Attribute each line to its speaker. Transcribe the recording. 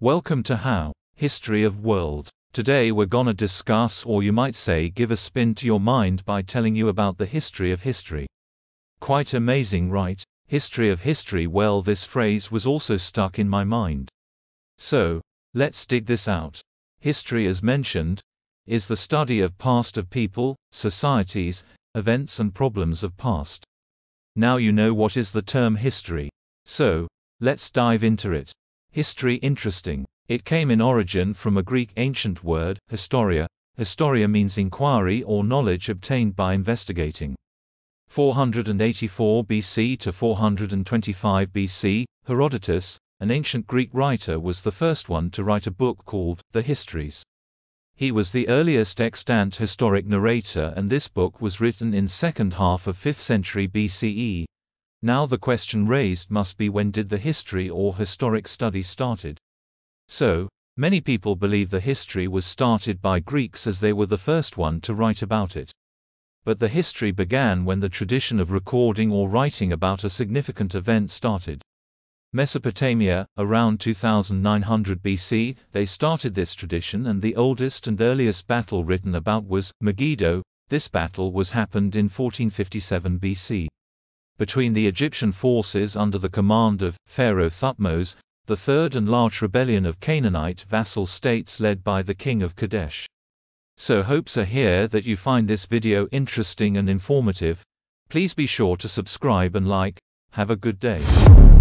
Speaker 1: Welcome to How History of World. Today we're gonna discuss or you might say give a spin to your mind by telling you about the history of history. Quite amazing right? History of history well this phrase was also stuck in my mind. So, let's dig this out. History as mentioned, is the study of past of people, societies, events and problems of past. Now you know what is the term history. So, let's dive into it. History interesting. It came in origin from a Greek ancient word, historia. Historia means inquiry or knowledge obtained by investigating. 484 BC to 425 BC, Herodotus, an ancient Greek writer was the first one to write a book called The Histories. He was the earliest extant historic narrator and this book was written in second half of 5th century BCE, now the question raised must be when did the history or historic study started? So, many people believe the history was started by Greeks as they were the first one to write about it. But the history began when the tradition of recording or writing about a significant event started. Mesopotamia, around 2900 BC, they started this tradition and the oldest and earliest battle written about was Megiddo. This battle was happened in 1457 BC between the Egyptian forces under the command of Pharaoh Thutmose, the third and large rebellion of Canaanite vassal states led by the king of Kadesh. So hopes are here that you find this video interesting and informative. Please be sure to subscribe and like. Have a good day.